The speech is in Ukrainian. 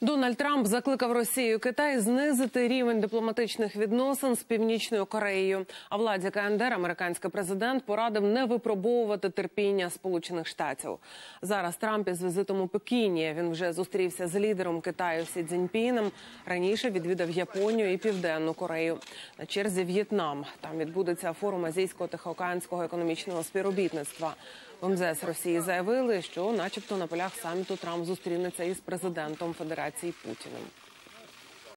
Дональд Трамп закликав Росію Китай знизити рівень дипломатичних відносин з північною Кореєю. А владі КНДР американський президент порадив не випробовувати терпіння Сполучених Штатів. Зараз Трамп із візитом у Пекіні. Він вже зустрівся з лідером Китаю Сі Цзіньпіном. Раніше відвідав Японію і Південну Корею. На черзі В'єтнам. Там відбудеться форум азійського тихоокеанського економічного співробітництва. В МЗС Росії заявили, що, начебто, на полях саміту Трамп зустрінеться із президентом Федерації Путіним.